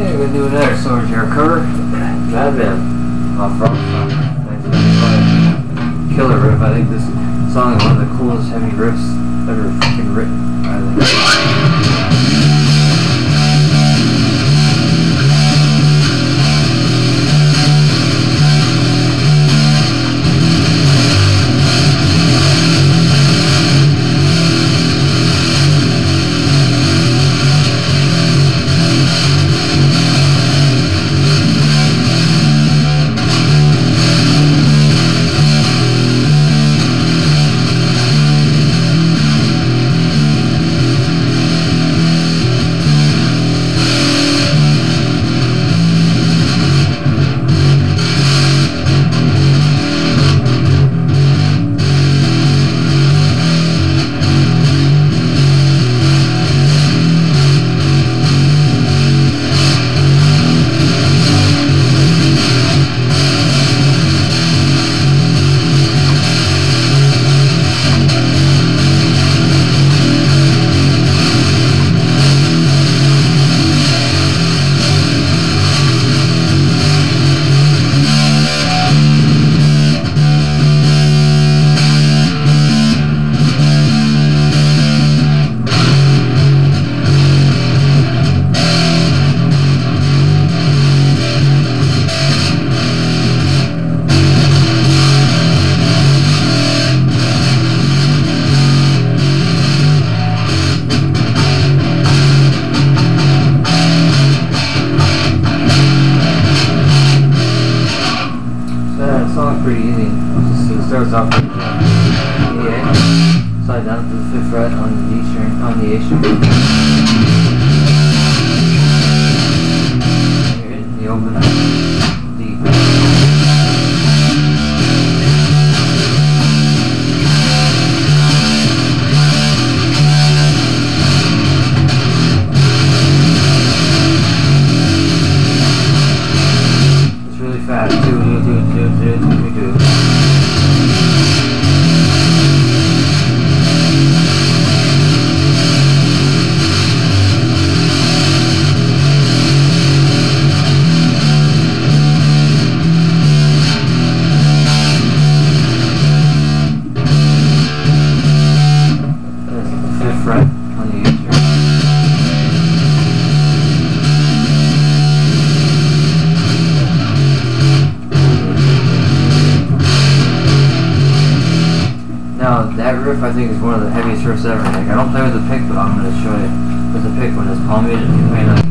We're gonna do another Your cover. Madman off Frogstomp. 1995. Killer riff. I think this song is one of the coolest heavy riffs ever fucking written. Pretty easy. Just, it starts off with uh, the A, slide down to the fifth fret on the D string, on the A string. You're in the open that riff I think is one of the heaviest riffs ever. Like I don't play with the pick, but I'm gonna show you with a pick when it's palm muted and on